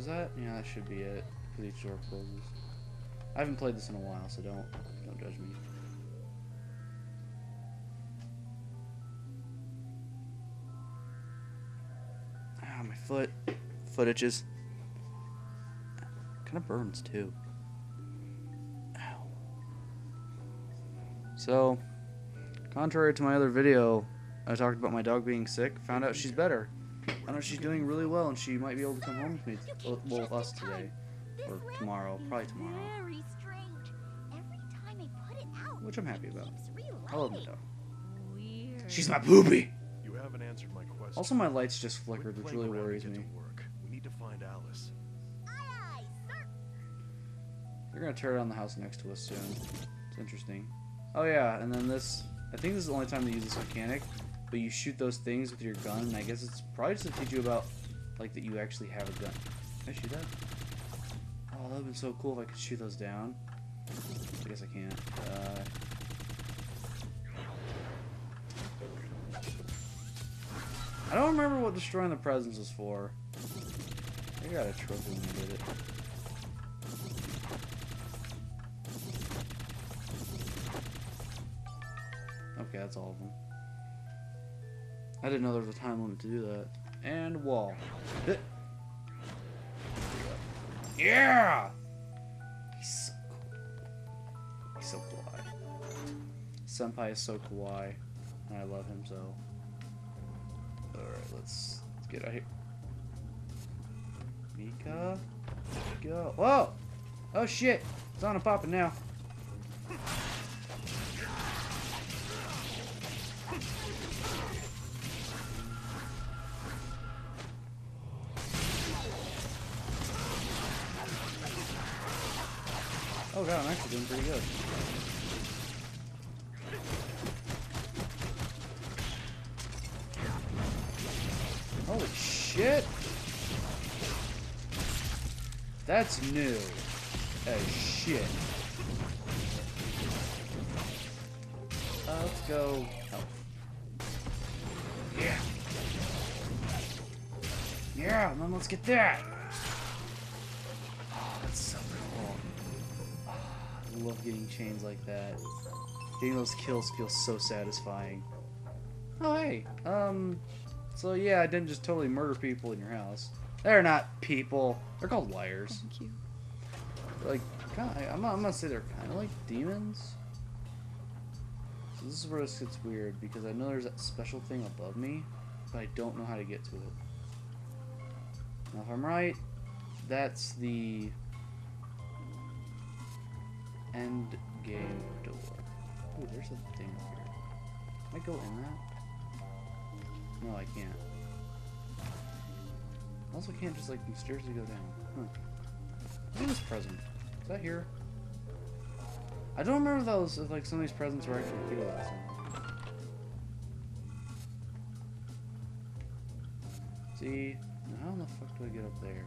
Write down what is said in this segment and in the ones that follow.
Is that? Yeah, that should be it. Each door closes. I haven't played this in a while, so don't don't judge me. Ah, my foot. Foot itches. Kind of burns too. Ow. So, contrary to my other video, I talked about my dog being sick. Found out she's better. I know she's doing really well, and she might be able to come home with me. Well, well with us today or tomorrow, probably tomorrow, Very strange. Every time I put it out, which I'm happy about. I love my relighting. dog. Weird. She's my poopy. You haven't answered my question. Also, my lights just flickered, which really worries me. We need to find Alice. Aye, aye, sir. They're gonna tear down the house next to us soon. It's interesting. Oh yeah, and then this. I think this is the only time they use this mechanic, but you shoot those things with your gun, and I guess it's probably just to teach you about, like, that you actually have a gun. Can I shoot that? Oh, that would've been so cool if I could shoot those down. I guess I can't. Uh, I don't remember what destroying the presents was for. I got a trophy when I did it. Okay, that's all of them. I didn't know there was a time limit to do that. And wall. Yeah! He's so cool. He's so kawaii. Senpai is so kawaii. And I love him so. Alright, let's, let's get out of here. Mika? Go. Whoa! Oh shit! It's on and popping now. Oh god, I'm actually doing pretty good. Holy shit! That's new as shit. Uh, let's go. Oh. Yeah. Yeah, then let's get that. Love getting chains like that. Getting those kills feels so satisfying. Oh, hey. Um, so yeah, I didn't just totally murder people in your house. They're not people. They're called wires. Thank you. Like, I'm, not, I'm gonna say they're kind of like demons. So this is where this gets weird because I know there's that special thing above me, but I don't know how to get to it. Now, if I'm right, that's the end game door. Oh, there's a thing up here. Can I go in that? No, I can't. Also can't just like mysteriously go down. Huh. Look at this present. Is that here? I don't remember was if, like some of these presents were actually here last time. See, how in the fuck do I get up there?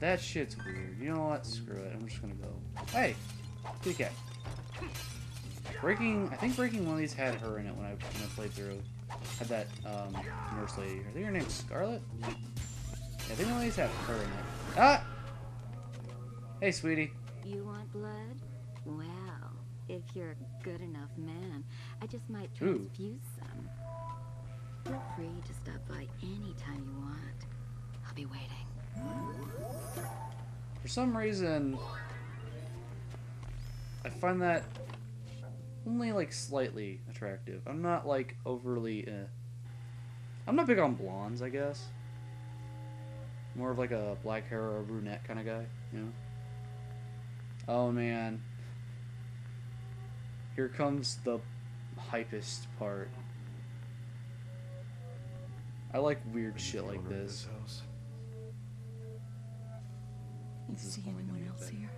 That shit's weird. You know what? Screw it. I'm just gonna go. Hey, cat. Breaking. I think breaking one of these had her in it when I when I played through. Had that um, nurse lady. I think her name's Scarlett. Yeah, I think one of these had her in it. Ah! Hey, sweetie. You want blood? Well, if you're a good enough man, I just might Ooh. transfuse some. Feel free to stop by anytime you want. I'll be waiting. For some reason, I find that only like slightly attractive. I'm not like overly. Uh, I'm not big on blondes, I guess. More of like a black hair or a brunette kind of guy, you know. Oh man, here comes the hypest part. I like weird shit like this. House? You see anyone else here?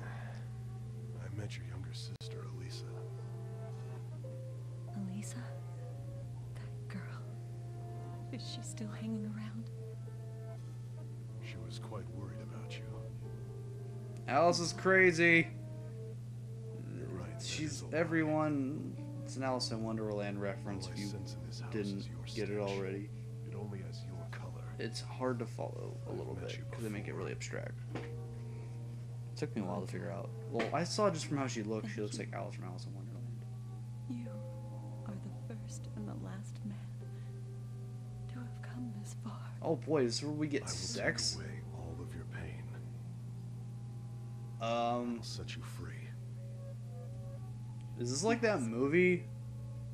I met your younger sister, Elisa. Elisa? That girl. Is she still hanging around? She was quite worried about you. Alice is crazy. You're right. She's is lie. everyone. It's an Alice in Wonderland reference All if you sense in this house didn't get it stench. already. It's hard to follow a little bit because they make it really abstract. It took me a while to figure out. Well, I saw just from how she looks, she looks like Alice from Alice in Wonderland. You are the first and the last man to have come this far. Oh boy, this is where we I get will sex. take away all of your pain. Um, I'll set you free. is this like that movie?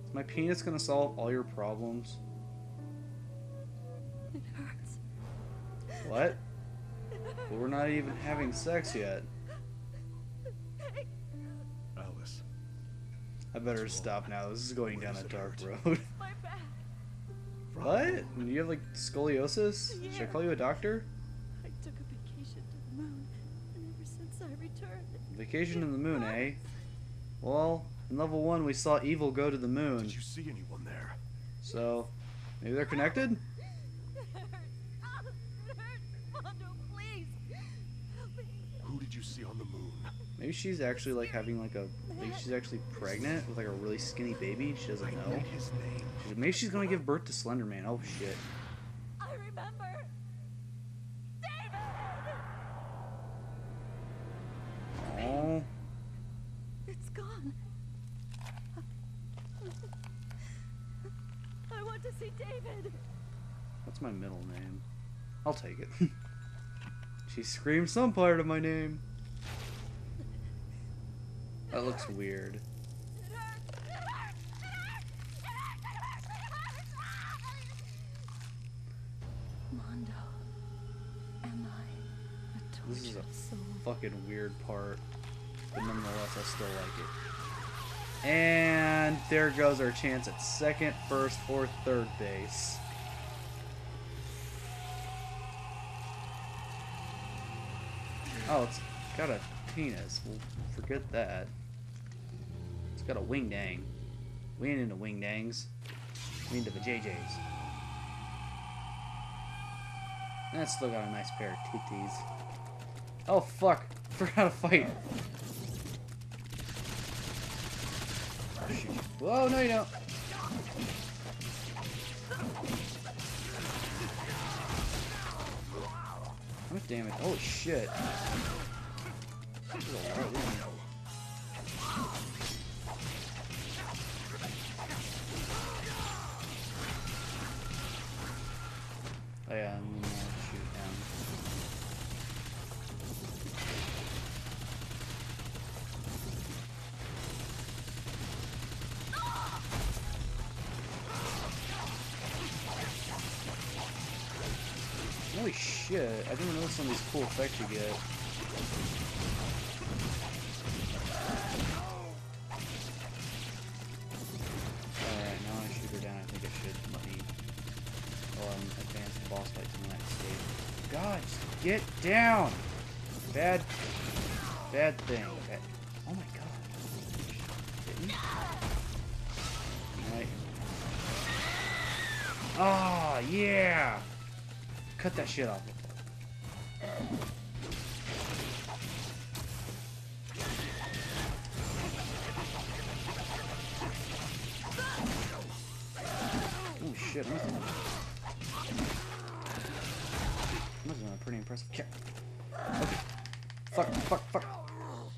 Is my penis gonna solve all your problems? What? But we're not even having sex yet. Alice, I better stop now. This is going down a dark road. My back. what? You have like scoliosis? Should I call you a doctor? I took a vacation to the moon, and ever since I returned, Vacation to the moon, eh? Well, in level one, we saw evil go to the moon. did you see anyone there? So, maybe they're connected? it hurts. Ah, it hurts. Mondo, please. Help me. Who did you see on the moon? Maybe she's actually like having like a. Maybe she's actually pregnant with like a really skinny baby. She doesn't know. need his name. She- Maybe she's gonna give birth to Slender Man. Oh shit. I remember. David! Oh. It's gone. I want to see David. What's my middle name? I'll take it. she screamed some part of my name. That looks weird. It hurts. It hurts. It hurts. It hurts. It hurts. looks weird. Mondo, am I a This is a soul? fucking weird part, but nonetheless, I still like it. And there goes our chance at second, first, or third base. Oh, it's got a penis. We'll forget that. It's got a wing dang. We ain't into wing dangs. We into the JJs. That's still got a nice pair of titties. Oh fuck! Forgot to fight. Shoot. Whoa, no you don't. How much damage? Holy shit. Holy shit, I didn't even notice some of these cool effects you get. Alright, now I shoot her down, I think I should let me um, advance the boss fight to the next stage. God, get down! Bad, bad thing. Bad. Oh my god. Alright. Ah, yeah! Cut that shit off. Oh shit, I have been a pretty impressive kick. Okay. Fuck, fuck, fuck.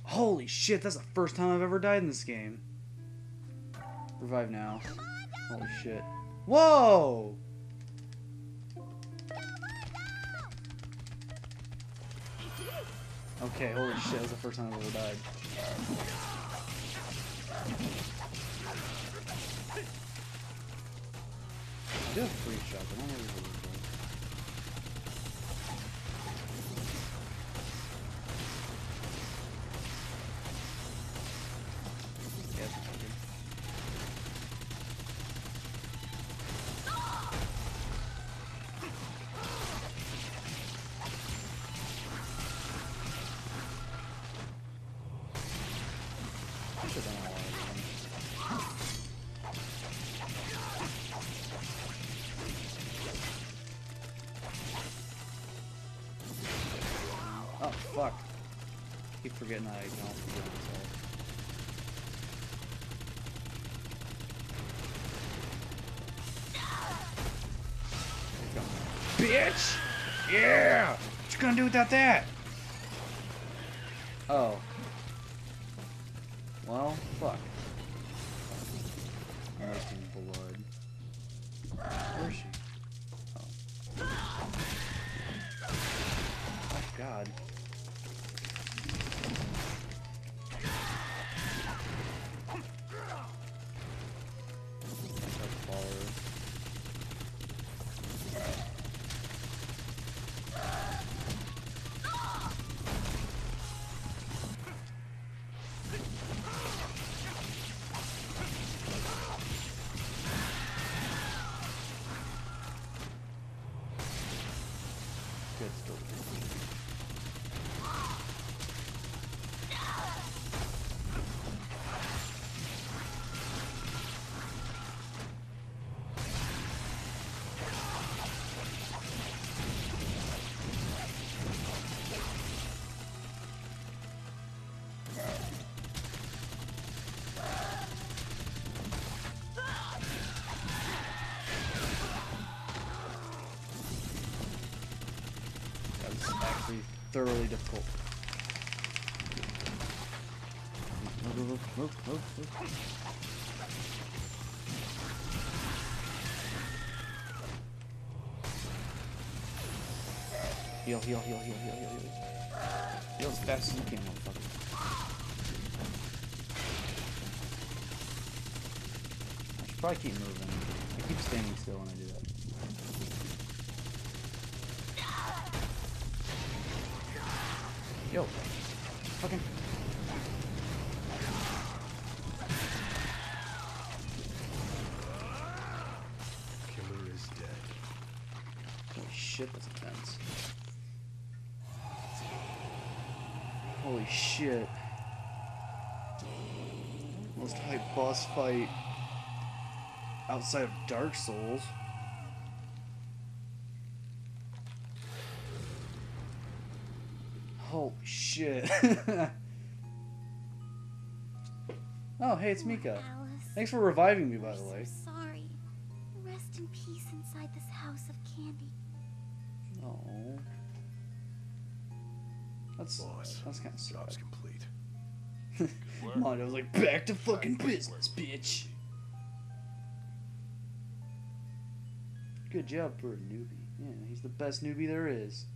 Holy shit, that's the first time I've ever died in this game. Revive now. Holy shit. Whoa! Okay, holy shit, that's the first time I've ever died. I do have free shots, I don't Keep forgetting that I can also do it myself. Bitch! Yeah! What you gonna do without that? Oh. Well, fuck. Was actually thoroughly difficult. Move, move, move, move, move. Heal, heal, heal, heal, heal, heal, heal. Heal as fast as you can, motherfucker. I should probably keep moving. I keep standing still when I do that. Yo. Fucking. Killer is dead. Holy shit, that's intense. Holy shit. Most hype boss fight outside of Dark Souls. Holy shit. oh, hey, it's Mika. Thanks for reviving me, by the way. So sorry. Rest in peace inside this house of candy. Oh. That's Boss, that's kind of sad. Job's complete. Mondo was like, back to fucking business, bitch. Good job for a newbie. Yeah, he's the best newbie there is.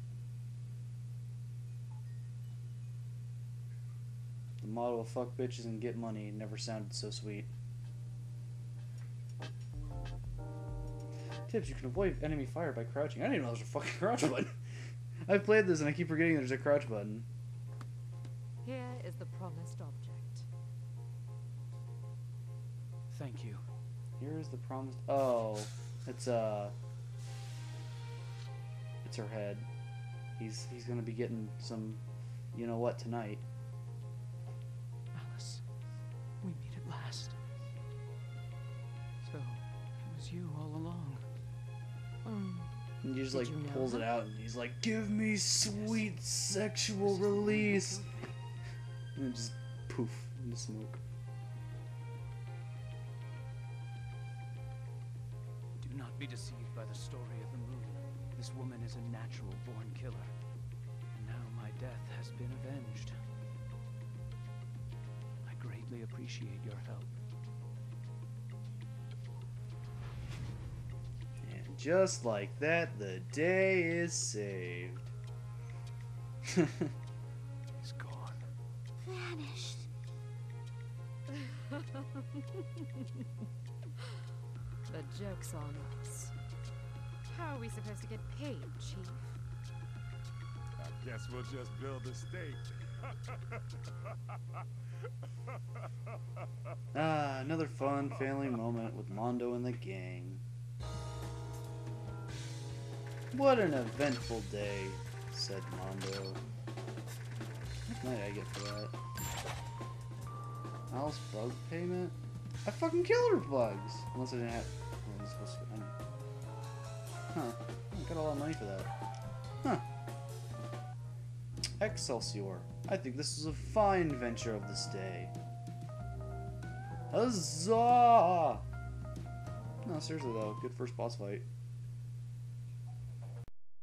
Motto of fuck bitches and get money never sounded so sweet. Tips, you can avoid enemy fire by crouching. I didn't even know there was a fucking crouch button. I've played this and I keep forgetting there's a crouch button. Here is the promised object. Thank you. Here is the promised. Oh, it's uh, it's her head. He's he's gonna be getting some, you know what tonight. Just Did like you know pulls it out and he's like, "Give me sweet sexual release," and then just poof into smoke. Do not be deceived by the story of the moon. This woman is a natural born killer. And now my death has been avenged. I greatly appreciate your help. And just like that, the day is saved. He's gone. Vanished. the joke's on us. How are we supposed to get paid, Chief? I guess we'll just build a state. ah, another fun family moment with Mondo and the gang. What an eventful day, said Mondo. What might I get for that? Alice bug payment? I fucking killed her bugs! Unless I didn't have. I was supposed to. Huh. I got a lot of money for that. Huh. Excelsior. I think this is a fine venture of this day. Huzzah! No, seriously though, good first boss fight.